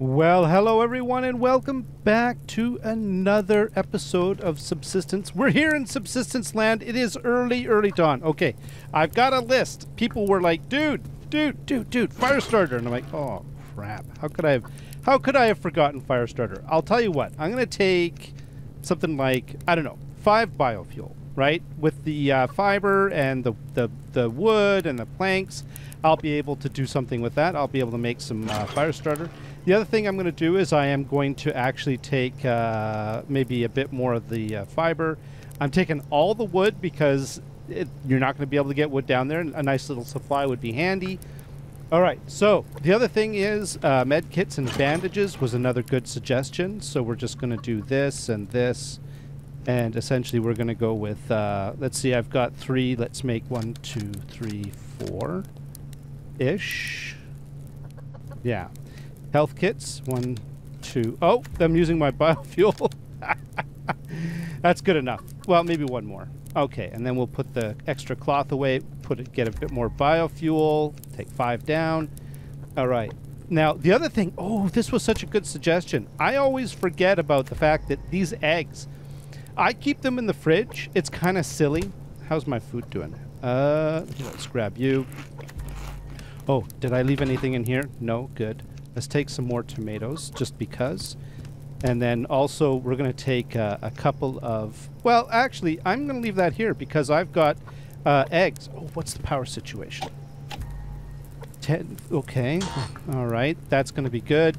Well, hello everyone, and welcome back to another episode of Subsistence. We're here in Subsistence Land. It is early, early dawn. Okay, I've got a list. People were like, "Dude, dude, dude, dude, Firestarter," and I'm like, "Oh crap! How could I have? How could I have forgotten Firestarter?" I'll tell you what. I'm gonna take something like I don't know, five biofuel, right? With the uh, fiber and the, the the wood and the planks, I'll be able to do something with that. I'll be able to make some uh, Firestarter. The other thing I'm going to do is I am going to actually take uh, maybe a bit more of the uh, fiber. I'm taking all the wood because it, you're not going to be able to get wood down there. A nice little supply would be handy. All right, so the other thing is uh, med kits and bandages was another good suggestion. So we're just going to do this and this. And essentially we're going to go with, uh, let's see, I've got three. Let's make one, two, three, four-ish. Yeah. Health kits. One, two. Oh, I'm using my biofuel. That's good enough. Well, maybe one more. Okay, and then we'll put the extra cloth away, put it, get a bit more biofuel, take five down. All right. Now, the other thing, oh, this was such a good suggestion. I always forget about the fact that these eggs, I keep them in the fridge. It's kind of silly. How's my food doing? Uh, let's grab you. Oh, did I leave anything in here? No, good. Let's take some more tomatoes, just because. And then also, we're going to take uh, a couple of... Well, actually, I'm going to leave that here because I've got uh, eggs. Oh, what's the power situation? Ten. Okay. All right. That's going to be good.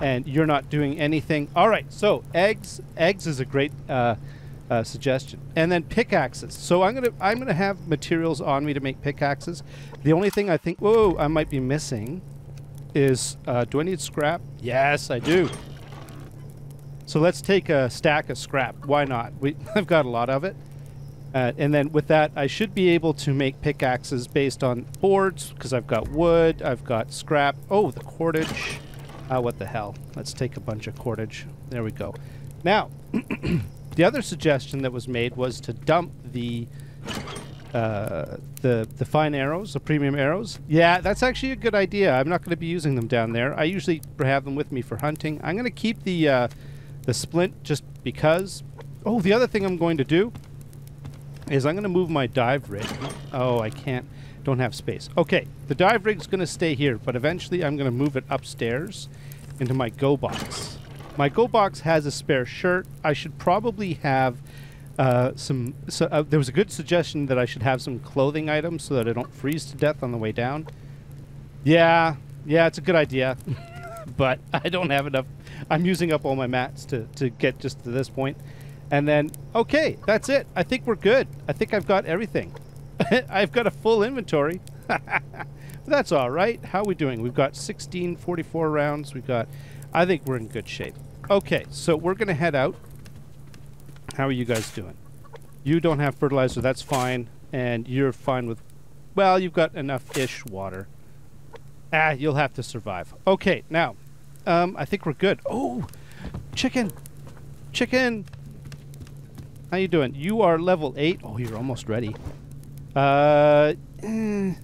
And you're not doing anything. All right. So, eggs. Eggs is a great uh, uh, suggestion. And then pickaxes. So I'm gonna I'm gonna have materials on me to make pickaxes. The only thing I think, whoa, I might be missing is, uh, do I need scrap? Yes, I do. So let's take a stack of scrap. Why not? We, I've got a lot of it. Uh, and then with that, I should be able to make pickaxes based on boards because I've got wood, I've got scrap. Oh, the cordage. Uh, what the hell? Let's take a bunch of cordage. There we go. Now, the other suggestion that was made was to dump the uh, the the fine arrows, the premium arrows. Yeah, that's actually a good idea. I'm not going to be using them down there. I usually have them with me for hunting. I'm going to keep the uh, the splint just because. Oh, the other thing I'm going to do is I'm going to move my dive rig. Oh, I can't. Don't have space. Okay, the dive rig's going to stay here, but eventually I'm going to move it upstairs into my go box. My go box has a spare shirt. I should probably have uh, some. So uh, there was a good suggestion that I should have some clothing items so that I don't freeze to death on the way down. Yeah, yeah, it's a good idea, but I don't have enough. I'm using up all my mats to to get just to this point, and then okay, that's it. I think we're good. I think I've got everything. I've got a full inventory. that's all right. How are we doing? We've got 16 44 rounds. We've got. I think we're in good shape. Okay, so we're to head out. How are you guys doing? You don't have fertilizer, that's fine. And you're fine with... Well, you've got enough-ish water. Ah, you'll have to survive. Okay, now, um, I think we're good. Oh, chicken! Chicken! How you doing? You are level 8. Oh, you're almost ready. Uh, eh,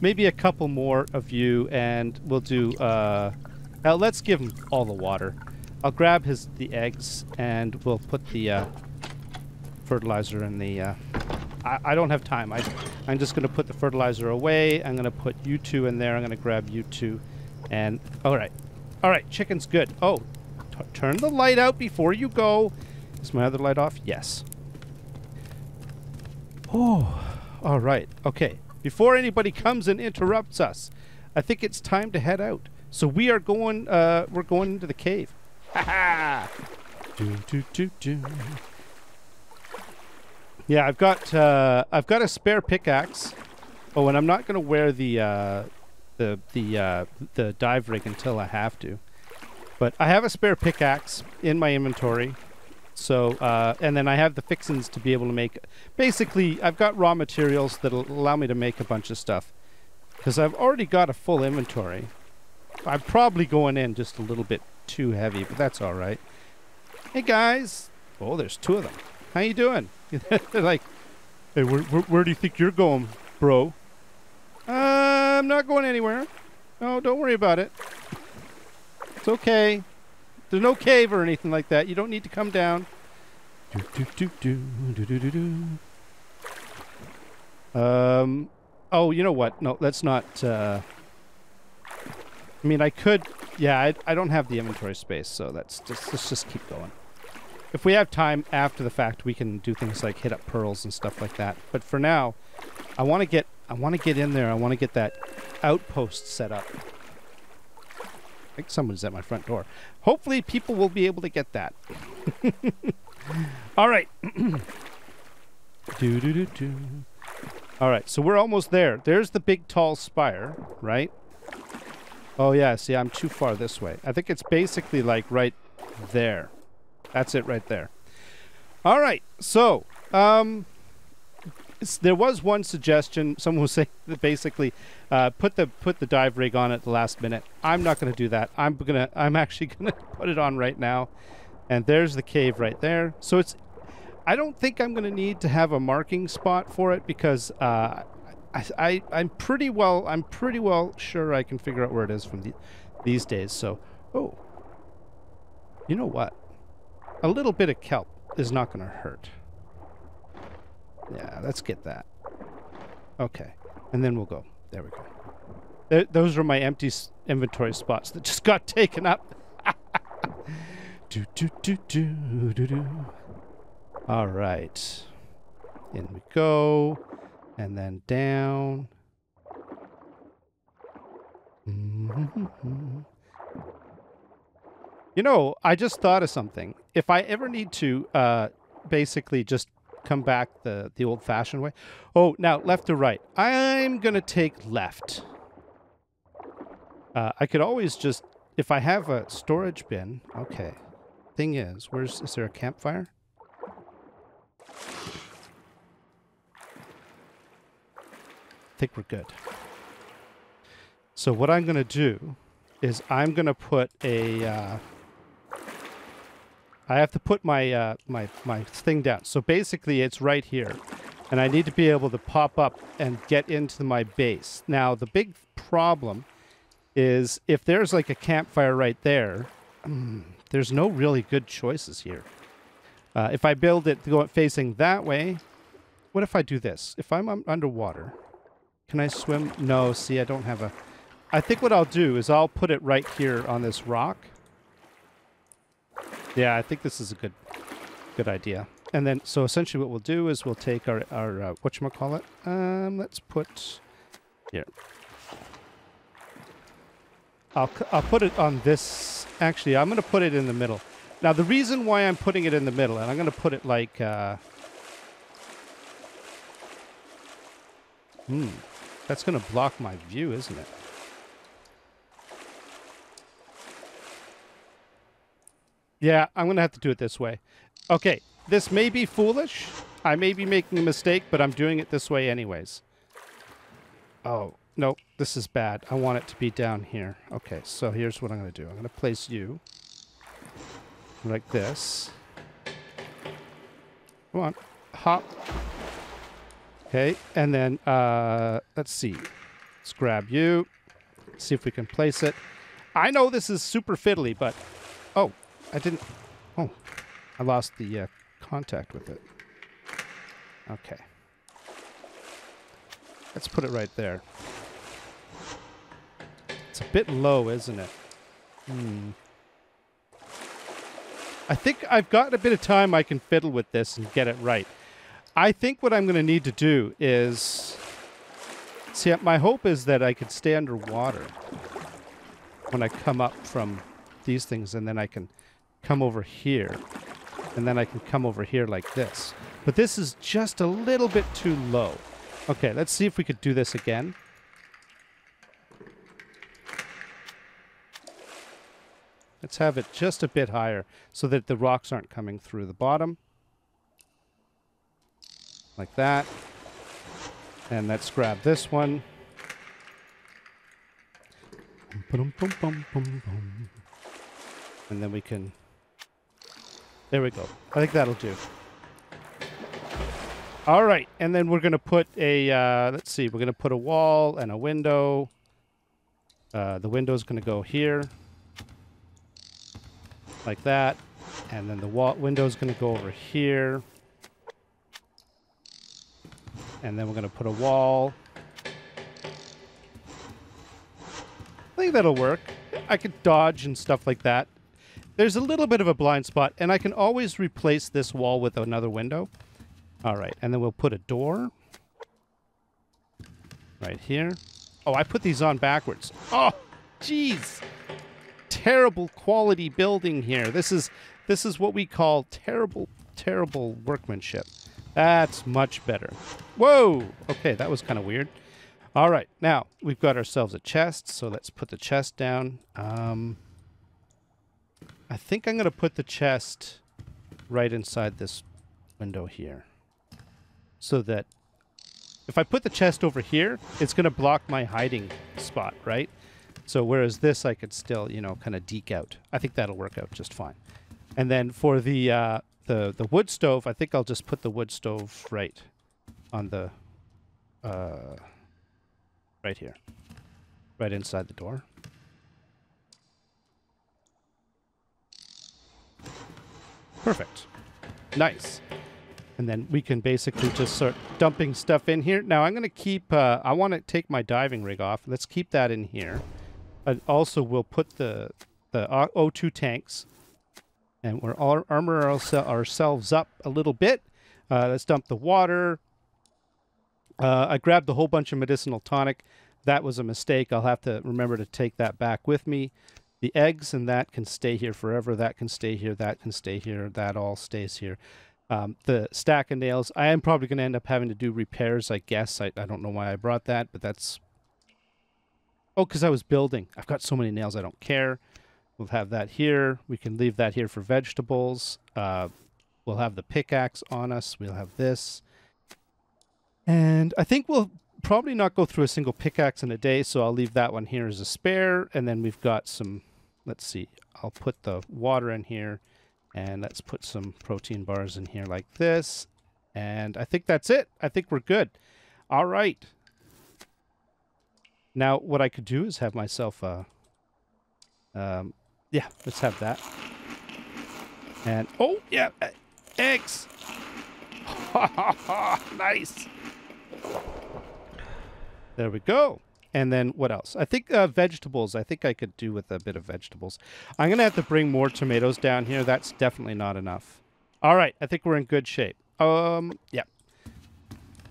maybe a couple more of you, and we'll do... Uh, uh, let's give them all the water. I'll grab his the eggs and we'll put the uh, fertilizer in the. Uh, I, I don't have time. I, I'm just going to put the fertilizer away. I'm going to put you two in there. I'm going to grab you two, and all right, all right. Chicken's good. Oh, turn the light out before you go. Is my other light off? Yes. Oh, all right. Okay. Before anybody comes and interrupts us, I think it's time to head out. So we are going. Uh, we're going into the cave. Do do do do. Yeah, I've got uh, I've got a spare pickaxe. Oh, and I'm not gonna wear the uh, the the uh, the dive rig until I have to. But I have a spare pickaxe in my inventory. So, uh, and then I have the fixins to be able to make. Basically, I've got raw materials that'll allow me to make a bunch of stuff. Because I've already got a full inventory. I'm probably going in just a little bit too heavy, but that's all right. Hey guys! Oh, there's two of them. How you doing? They're like, hey, where, where, where, do you think you're going, bro? Uh, I'm not going anywhere. Oh, don't worry about it. It's okay. There's no cave or anything like that. You don't need to come down. Do, do, do, do, do, do, do, do. Um. Oh, you know what? No, let's not. Uh, I mean, I could. Yeah, I, I don't have the inventory space, so that's just let's just keep going. If we have time after the fact, we can do things like hit up pearls and stuff like that. But for now, I want to get I want to get in there. I want to get that outpost set up. I think someone's at my front door. Hopefully, people will be able to get that. All right. do do do do. All right, so we're almost there. There's the big tall spire, right? Oh yeah, see, I'm too far this way. I think it's basically like right there. That's it right there. All right, so um, there was one suggestion. Someone was saying that basically uh, put the put the dive rig on at the last minute. I'm not going to do that. I'm gonna I'm actually going to put it on right now. And there's the cave right there. So it's I don't think I'm going to need to have a marking spot for it because uh, I, I I'm pretty well I'm pretty well sure I can figure out where it is from the, these days. So oh, you know what? A little bit of kelp is not going to hurt. Yeah, let's get that. Okay. And then we'll go. There we go. Those are my empty inventory spots that just got taken up. do, do, do, do, do, do. All right. In we go. And then down. You know, I just thought of something. If I ever need to uh, basically just come back the, the old fashioned way. Oh, now left or right. I'm going to take left. Uh, I could always just, if I have a storage bin, okay. Thing is, where's, is there a campfire? Think we're good. So what I'm going to do is I'm going to put a, uh, I have to put my uh, my my thing down. So basically, it's right here, and I need to be able to pop up and get into my base. Now, the big problem is if there's like a campfire right there, there's no really good choices here. Uh, if I build it going facing that way, what if I do this? If I'm underwater, can I swim? No. See, I don't have a. I think what I'll do is I'll put it right here on this rock yeah, I think this is a good good idea. And then, so essentially what we'll do is we'll take our, our uh, whatchamacallit, um, let's put, here. I'll, I'll put it on this, actually, I'm going to put it in the middle. Now, the reason why I'm putting it in the middle, and I'm going to put it like, uh, hmm, that's going to block my view, isn't it? Yeah, I'm going to have to do it this way. Okay, this may be foolish. I may be making a mistake, but I'm doing it this way anyways. Oh, no, this is bad. I want it to be down here. Okay, so here's what I'm going to do. I'm going to place you like this. Come on, hop. Okay, and then uh, let's see. Let's grab you. See if we can place it. I know this is super fiddly, but oh, I didn't... Oh, I lost the uh, contact with it. Okay. Let's put it right there. It's a bit low, isn't it? Hmm. I think I've got a bit of time I can fiddle with this and get it right. I think what I'm going to need to do is... See, my hope is that I could stay underwater when I come up from these things, and then I can come over here. And then I can come over here like this. But this is just a little bit too low. Okay, let's see if we could do this again. Let's have it just a bit higher so that the rocks aren't coming through the bottom. Like that. And let's grab this one. And then we can there we go. I think that'll do. All right, and then we're going to put a, uh, let's see, we're going to put a wall and a window. Uh, the window is going to go here. like that. And then the wall window's going to go over here. And then we're going to put a wall. I think that'll work. I could dodge and stuff like that. There's a little bit of a blind spot, and I can always replace this wall with another window. All right, and then we'll put a door right here. Oh, I put these on backwards. Oh, jeez. Terrible quality building here. This is this is what we call terrible, terrible workmanship. That's much better. Whoa! Okay, that was kind of weird. All right, now we've got ourselves a chest, so let's put the chest down. Um, I think I'm going to put the chest right inside this window here. So that if I put the chest over here, it's going to block my hiding spot, right? So whereas this, I could still, you know, kind of deke out. I think that'll work out just fine. And then for the uh, the the wood stove, I think I'll just put the wood stove right on the uh, right here, right inside the door. Perfect. Nice. And then we can basically just start dumping stuff in here. Now I'm going to keep, uh, I want to take my diving rig off. Let's keep that in here. But also we'll put the, the O2 tanks and we'll armor ourselves up a little bit. Uh, let's dump the water. Uh, I grabbed a whole bunch of medicinal tonic. That was a mistake. I'll have to remember to take that back with me. The eggs and that can stay here forever. That can stay here. That can stay here. That all stays here. Um, the stack of nails, I am probably going to end up having to do repairs, I guess. I, I don't know why I brought that, but that's... Oh, because I was building. I've got so many nails, I don't care. We'll have that here. We can leave that here for vegetables. Uh, we'll have the pickaxe on us. We'll have this. And I think we'll probably not go through a single pickaxe in a day, so I'll leave that one here as a spare. And then we've got some, let's see, I'll put the water in here. And let's put some protein bars in here like this. And I think that's it. I think we're good. All right. Now, what I could do is have myself a... Um, yeah, let's have that. And, oh, yeah, eggs. nice. There we go. And then what else? I think uh, vegetables. I think I could do with a bit of vegetables. I'm going to have to bring more tomatoes down here. That's definitely not enough. All right. I think we're in good shape. Um, yeah.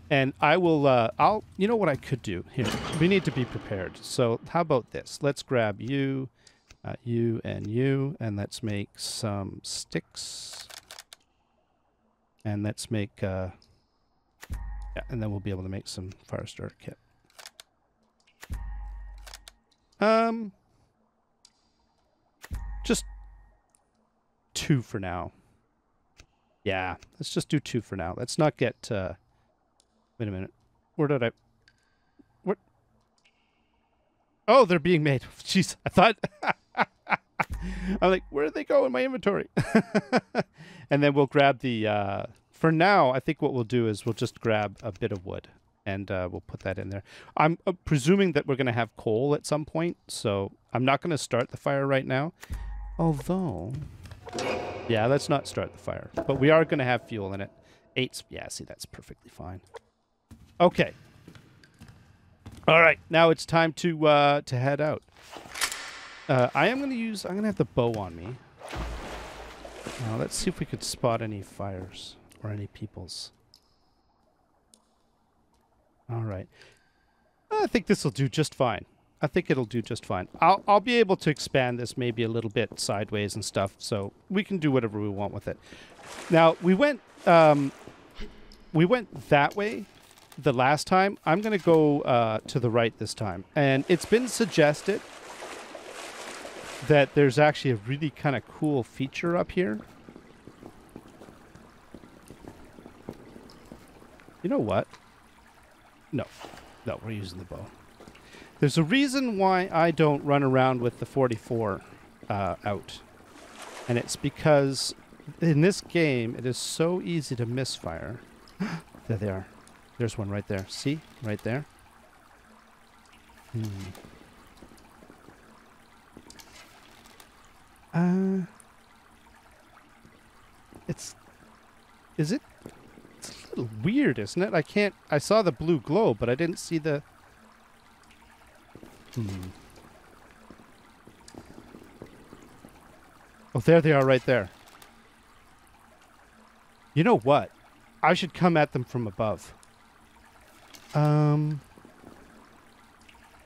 And I will, uh, I'll, you know what I could do? Here, we need to be prepared. So how about this? Let's grab you, uh, you, and you, and let's make some sticks. And let's make, uh, yeah, and then we'll be able to make some fire starter kit. Um, just two for now. Yeah, let's just do two for now. Let's not get, uh, wait a minute. Where did I, what? Oh, they're being made. Jeez, I thought, I'm like, where did they go in my inventory? and then we'll grab the, uh, for now, I think what we'll do is we'll just grab a bit of wood and uh, we'll put that in there. I'm uh, presuming that we're going to have coal at some point, so I'm not going to start the fire right now. Although, yeah, let's not start the fire. But we are going to have fuel in it. Eight, yeah, see, that's perfectly fine. Okay. All right, now it's time to uh, to head out. Uh, I am going to use, I'm going to have the bow on me. Now, let's see if we could spot any fires or any peoples. All right. I think this will do just fine. I think it'll do just fine. I'll, I'll be able to expand this maybe a little bit sideways and stuff, so we can do whatever we want with it. Now, we went, um, we went that way the last time. I'm going to go uh, to the right this time. And it's been suggested that there's actually a really kind of cool feature up here. You know what? No. No, we're using the bow. There's a reason why I don't run around with the 44 uh, out. And it's because in this game, it is so easy to misfire. there they are. There's one right there. See? Right there. Hmm. Uh, it's, is it? It's a little weird, isn't it? I can't. I saw the blue glow, but I didn't see the. Hmm. Oh, there they are, right there. You know what? I should come at them from above. Um.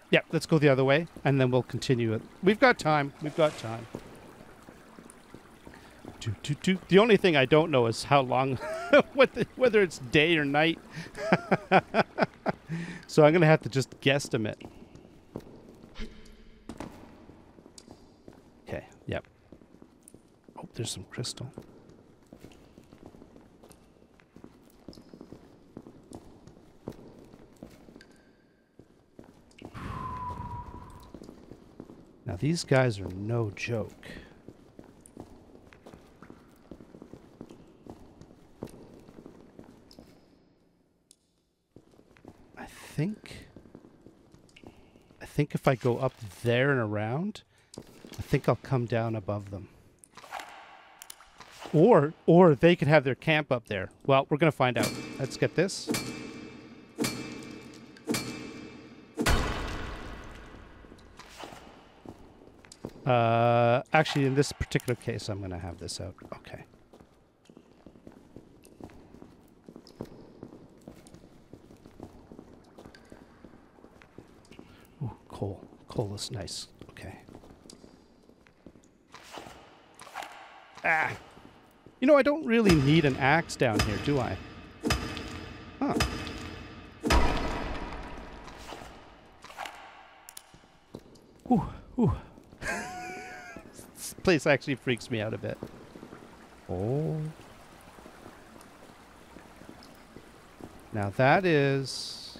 Yeah, let's go the other way, and then we'll continue it. We've got time. We've got time. Do, do, do. The only thing I don't know is how long, whether it's day or night. so I'm going to have to just guesstimate. Okay, yep. Oh, there's some crystal. Now these guys are no joke. I think... I think if I go up there and around, I think I'll come down above them. Or, or they could have their camp up there. Well, we're going to find out. Let's get this. Uh, actually, in this particular case, I'm going to have this out. Okay. Ooh, coal. Is nice. Okay. Ah! You know, I don't really need an axe down here, do I? Huh. Ooh, ooh place actually freaks me out a bit. Oh. Now that is...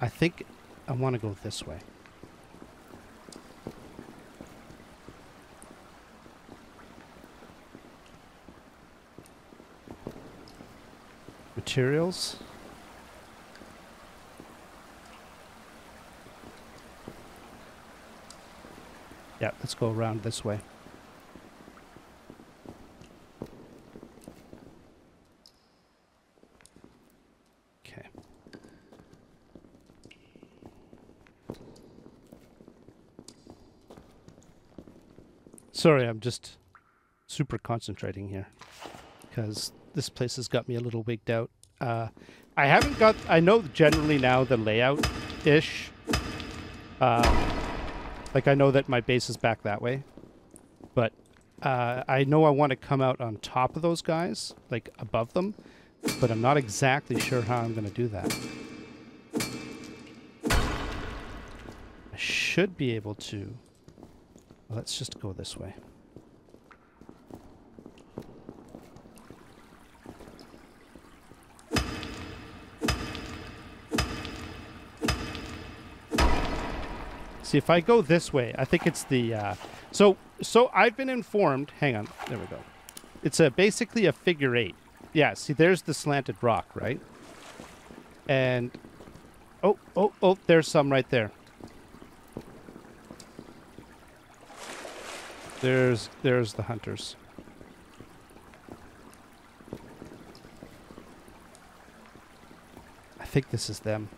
I think I want to go this way. Materials. Yeah, let's go around this way. Sorry, I'm just super concentrating here because this place has got me a little wigged out. Uh, I haven't got, I know generally now the layout-ish. Uh, like, I know that my base is back that way. But uh, I know I want to come out on top of those guys, like above them. But I'm not exactly sure how I'm going to do that. I should be able to... let's just go this way. See, if I go this way, I think it's the... Uh, so, so I've been informed... Hang on. There we go. It's a basically a figure eight. Yeah, see, there's the slanted rock, right? And... Oh, oh, oh, there's some right there. There's, there's the hunters. I think this is them.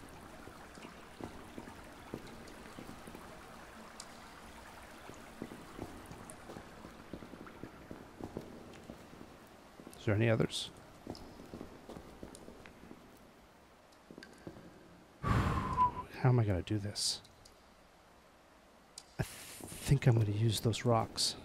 Is there any others? How am I going to do this? I think I'm going to use those rocks.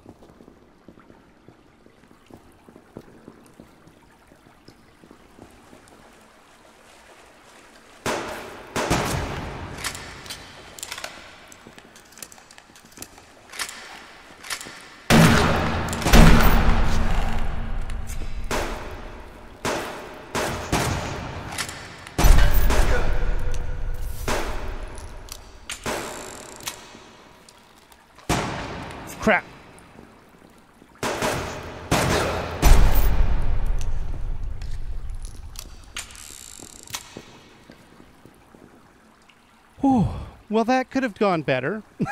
Well, that could have gone better.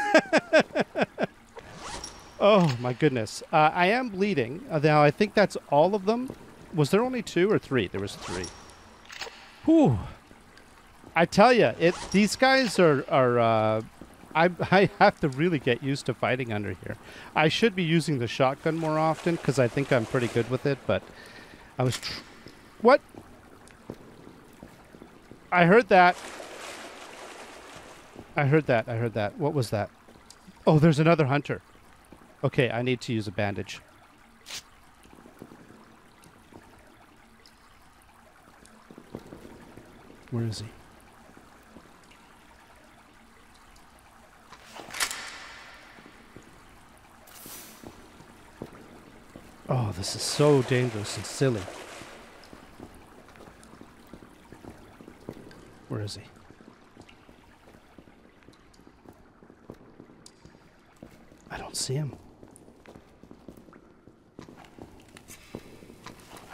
oh, my goodness. Uh, I am bleeding. Uh, now, I think that's all of them. Was there only two or three? There was three. Whew. I tell you, it. These guys are are. Uh, I I have to really get used to fighting under here. I should be using the shotgun more often because I think I'm pretty good with it. But I was. What? I heard that. I heard that. I heard that. What was that? Oh, there's another hunter. Okay, I need to use a bandage. Where is he? Oh, this is so dangerous and silly. Where is he? I don't see him.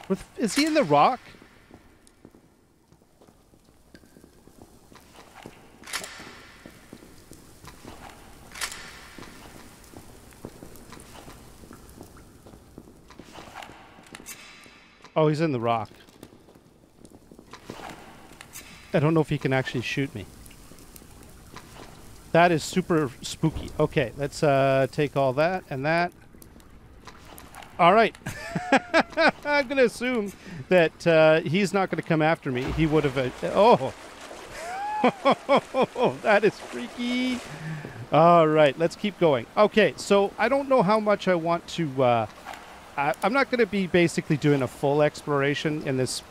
With, is he in the rock? Oh, he's in the rock. I don't know if he can actually shoot me. That is super spooky. Okay, let's uh, take all that and that. All right. I'm going to assume that uh, he's not going to come after me. He would have... Uh, oh. that is freaky. All right, let's keep going. Okay, so I don't know how much I want to... Uh, I, I'm not going to be basically doing a full exploration in this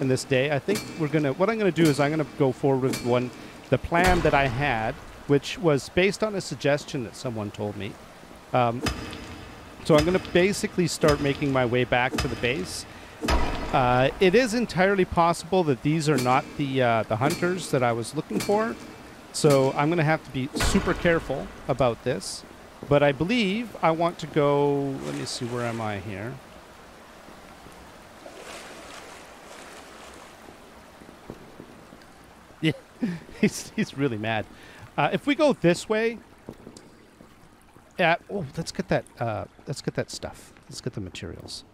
in this day. I think we're going to... What I'm going to do is I'm going to go forward with one... The plan that I had, which was based on a suggestion that someone told me. Um, so I'm going to basically start making my way back to the base. Uh, it is entirely possible that these are not the uh, the hunters that I was looking for. So I'm going to have to be super careful about this. But I believe I want to go... Let me see, where am I here? Yeah, he's, he's really mad. Uh, if we go this way... Yeah, oh, let's get that, uh, let's get that stuff. Let's get the materials.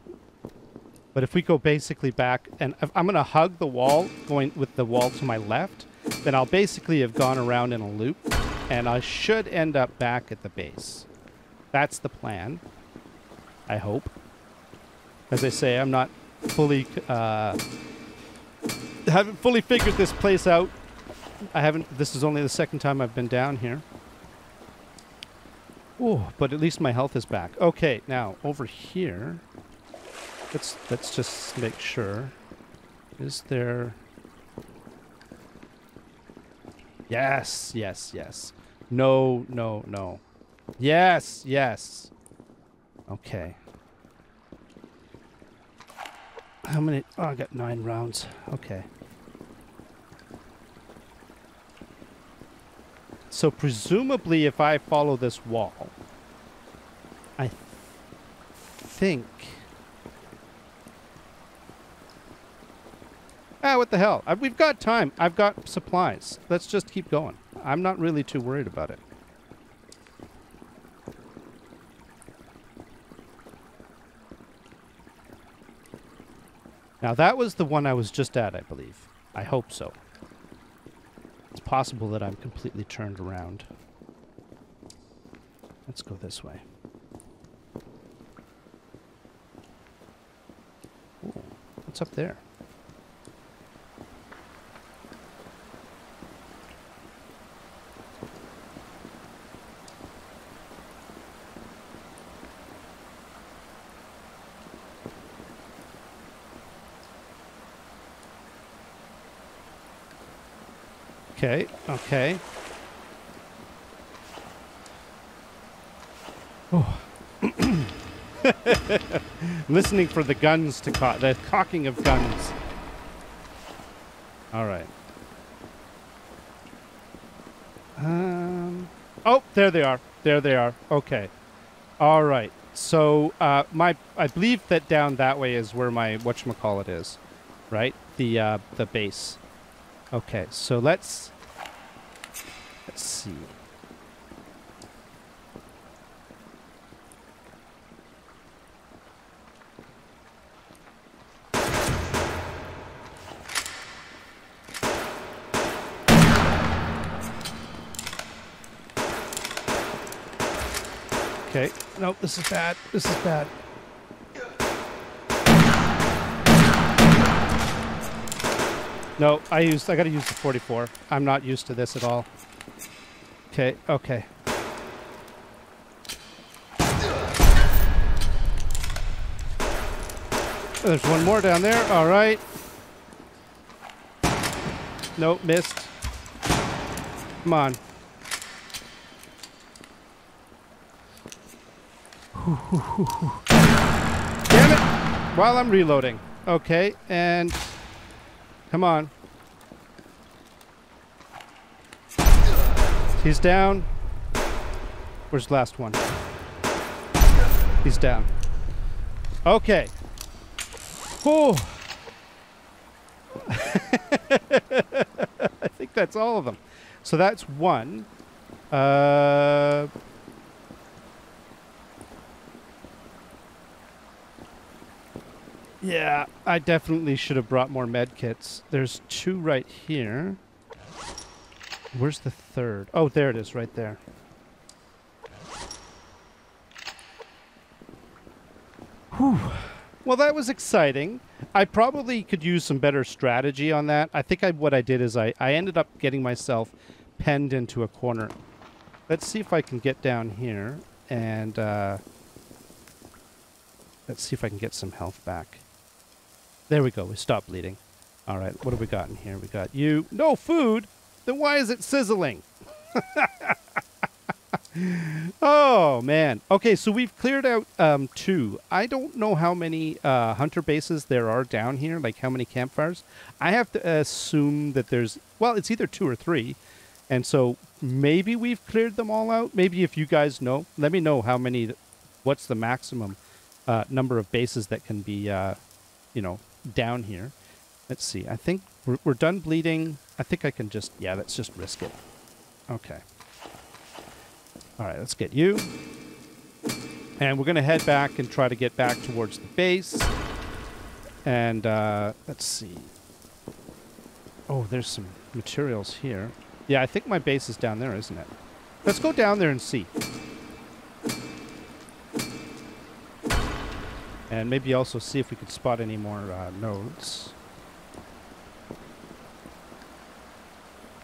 But if we go basically back, and I'm going to hug the wall, going with the wall to my left, then I'll basically have gone around in a loop, and I should end up back at the base. That's the plan. I hope. As I say, I'm not fully, uh, haven't fully figured this place out. I haven't, this is only the second time I've been down here. Oh, but at least my health is back. Okay, now over here, let's let's just make sure. Is there? Yes, yes, yes. No, no, no. Yes, yes. Okay. How many? Oh, I got nine rounds. Okay. So presumably if I follow this wall, I th think... Ah, what the hell? I, we've got time. I've got supplies. Let's just keep going. I'm not really too worried about it. Now that was the one I was just at, I believe. I hope so. Possible that I'm completely turned around. Let's go this way. Ooh, what's up there? Okay, okay. Oh. Listening for the guns to cock, the cocking of guns. All right. Um. Oh, there they are. There they are. Okay. All right. So, uh, my I believe that down that way is where my whatchamacallit is, right? The uh, the base. Okay, so let's Let's see. Okay. Nope, this is bad. This is bad. No, I used I gotta use the 44. I'm not used to this at all. Okay, okay. There's one more down there. All right. Nope, missed. Come on. Damn it! While I'm reloading. Okay, and come on. He's down. Where's the last one? He's down. Okay. Whew. I think that's all of them. So that's one. Uh, yeah, I definitely should have brought more med kits. There's two right here. Where's the third? Oh, there it is, right there. Whew. Well, that was exciting. I probably could use some better strategy on that. I think I, what I did is I, I ended up getting myself penned into a corner. Let's see if I can get down here and uh, let's see if I can get some health back. There we go. We stopped bleeding. All right. What have we got in here? We got you. No food. Then why is it sizzling? oh man. Okay, so we've cleared out um, two. I don't know how many uh, hunter bases there are down here. Like how many campfires. I have to assume that there's. Well, it's either two or three, and so maybe we've cleared them all out. Maybe if you guys know, let me know how many. What's the maximum uh, number of bases that can be, uh, you know, down here? Let's see. I think we're, we're done bleeding. I think I can just. Yeah, let's just risk it. Okay. All right, let's get you. And we're going to head back and try to get back towards the base. And uh, let's see. Oh, there's some materials here. Yeah, I think my base is down there, isn't it? Let's go down there and see. And maybe also see if we could spot any more uh, nodes.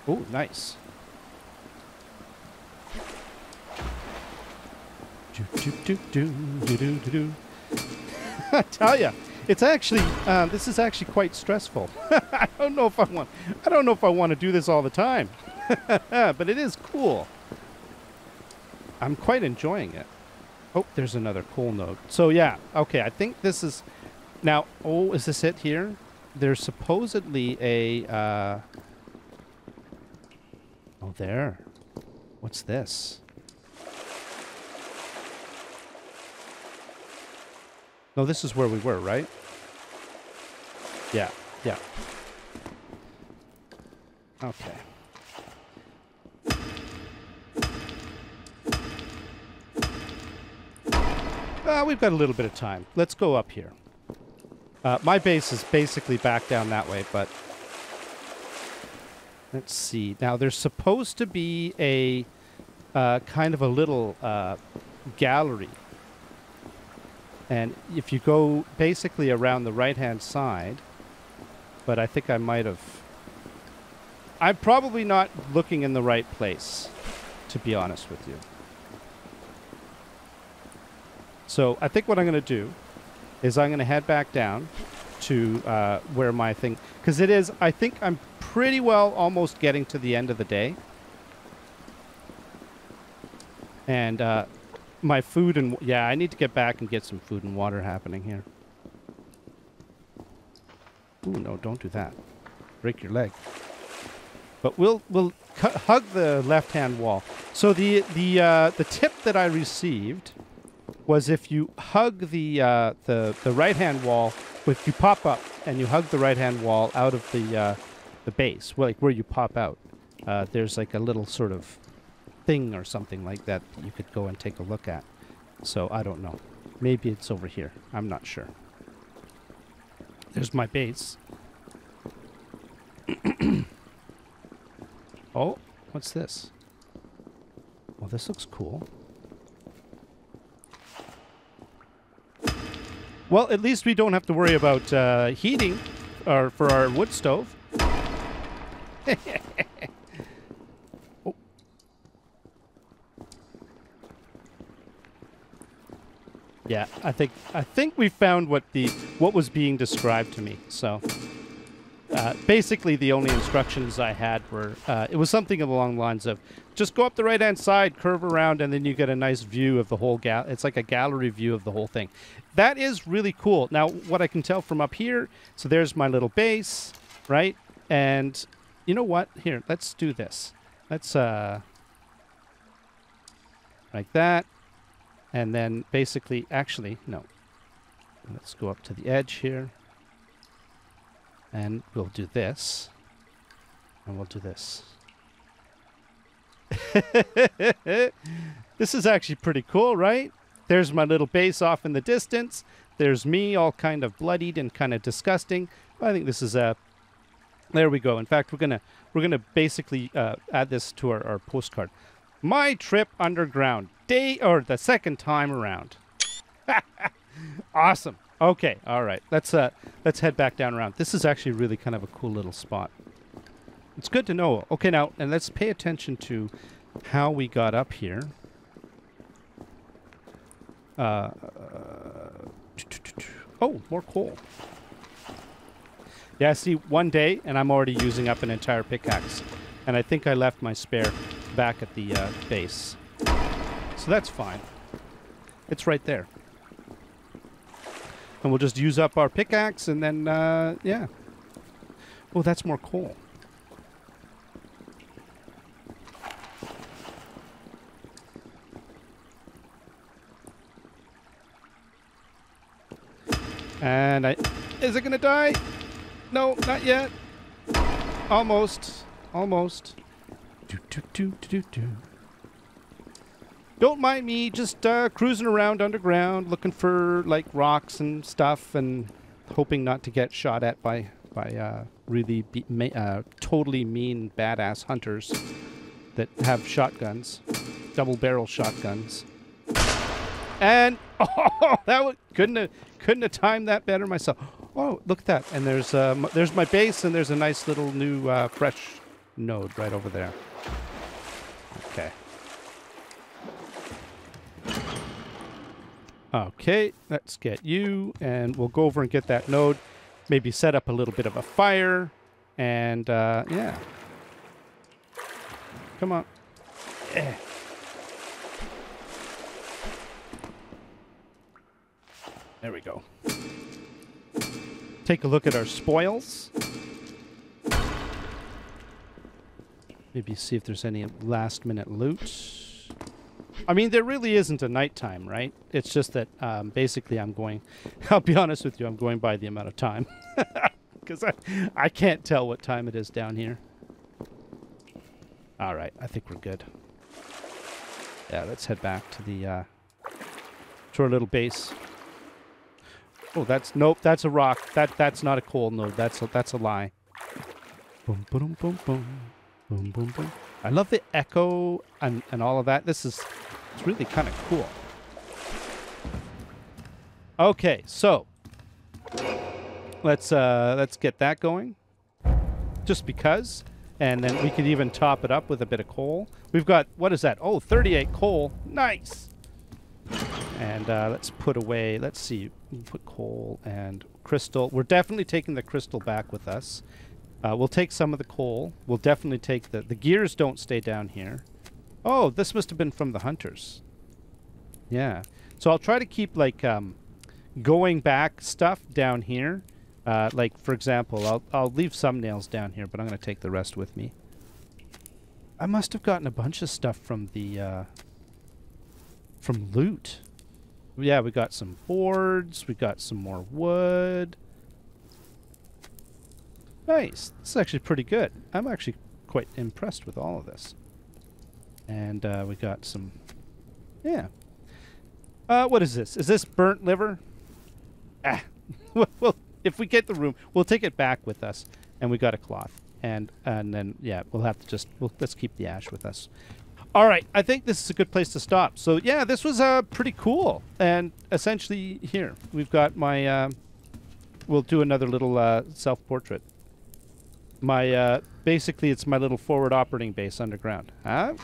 Oh, nice. Do, do, do, do, do, do, do. I tell you, it's actually uh, this is actually quite stressful. I don't know if I want. I don't know if I want to do this all the time, but it is cool. I'm quite enjoying it. Oh, there's another cool note. So yeah, okay. I think this is now. Oh, is this it here? There's supposedly a. Uh, oh, there. What's this? No, this is where we were, right? Yeah, yeah. Okay. Uh, we've got a little bit of time. Let's go up here. Uh, my base is basically back down that way, but... Let's see. Now, there's supposed to be a uh, kind of a little uh, gallery and if you go basically around the right-hand side, but I think I might have... I'm probably not looking in the right place, to be honest with you. So I think what I'm going to do is I'm going to head back down to uh, where my thing... Because it is, I think I'm pretty well almost getting to the end of the day. And uh, my food and yeah, I need to get back and get some food and water happening here. Ooh, no, don't do that. Break your leg. But we'll we'll hug the left-hand wall. So the the uh, the tip that I received was if you hug the uh, the the right-hand wall, if you pop up and you hug the right-hand wall out of the uh, the base, like where you pop out, uh, there's like a little sort of thing or something like that you could go and take a look at. So I don't know. Maybe it's over here. I'm not sure. There's my base. oh, what's this? Well, this looks cool. Well, at least we don't have to worry about uh, heating or for our wood stove. Oh. Yeah, I think I think we found what the what was being described to me. So uh, basically, the only instructions I had were uh, it was something along the lines of just go up the right hand side, curve around, and then you get a nice view of the whole gal. It's like a gallery view of the whole thing. That is really cool. Now, what I can tell from up here, so there's my little base, right? And you know what? Here, let's do this. Let's uh, like that, and then basically, actually, no. Let's go up to the edge here. And we'll do this. And we'll do this. this is actually pretty cool, right? There's my little base off in the distance. There's me all kind of bloodied and kind of disgusting. I think this is a there we go. In fact, we're gonna we're gonna basically uh, add this to our, our postcard. My trip underground, day or the second time around. awesome. Okay, all right. Let's uh let's head back down around. This is actually really kind of a cool little spot. It's good to know. Okay, now and let's pay attention to how we got up here. Uh, oh, more coal. Yeah, see, one day, and I'm already using up an entire pickaxe. And I think I left my spare back at the uh, base. So that's fine. It's right there. And we'll just use up our pickaxe and then, uh, yeah. Oh, that's more coal. And I... Is it to die? No, not yet. Almost. Almost. Do, do, do, do, do, do. Don't mind me, just uh, cruising around underground, looking for like rocks and stuff, and hoping not to get shot at by by uh, really be, uh, totally mean badass hunters that have shotguns, double barrel shotguns. And oh, that would, couldn't have couldn't have timed that better myself. Oh, look at that! And there's um, there's my base, and there's a nice little new uh, fresh node right over there. Okay. Okay, let's get you, and we'll go over and get that node. Maybe set up a little bit of a fire, and uh, yeah. Come on. Yeah. There we go. Take a look at our spoils. Maybe see if there's any last minute loot. I mean, there really isn't a nighttime, right? It's just that um, basically I'm going, I'll be honest with you, I'm going by the amount of time. Because I, I can't tell what time it is down here. All right, I think we're good. Yeah, let's head back to the, uh, to our little base. Oh, that's, nope, that's a rock. That That's not a coal node. That's a, that's a lie. Boom, boom, boom, boom. Boom, boom, boom. I love the echo and, and all of that. This is it's really kind of cool. Okay, so let's uh, let's get that going. Just because. And then we could even top it up with a bit of coal. We've got, what is that? Oh, 38 coal. Nice. And uh, let's put away, let's see, put coal and crystal. We're definitely taking the crystal back with us. Uh, we'll take some of the coal. We'll definitely take the... The gears don't stay down here. Oh, this must have been from the hunters. Yeah. So I'll try to keep, like, um, going back stuff down here. Uh, like, for example, I'll, I'll leave some nails down here, but I'm going to take the rest with me. I must have gotten a bunch of stuff from the, uh, from loot. Yeah, we got some boards. We got some more wood. Nice. This is actually pretty good. I'm actually quite impressed with all of this. And uh, we got some... Yeah. Uh, what is this? Is this burnt liver? Ah. well, if we get the room, we'll take it back with us. And we got a cloth. And and then, yeah, we'll have to just... We'll, let's keep the ash with us. All right, I think this is a good place to stop. So yeah, this was uh, pretty cool. And essentially, here we've got my. Uh, we'll do another little uh, self-portrait. My uh, basically, it's my little forward operating base underground. Huh?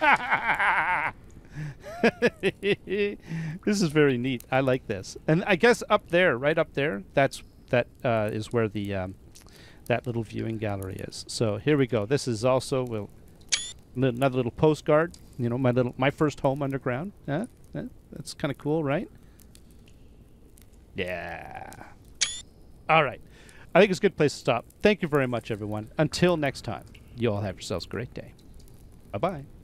this is very neat. I like this. And I guess up there, right up there, that's that uh, is where the um, that little viewing gallery is. So here we go. This is also we'll another little postcard. You know, my little my first home underground. Yeah, that's kind of cool, right? Yeah. All right. I think it's a good place to stop. Thank you very much, everyone. Until next time, you all have yourselves a great day. Bye bye.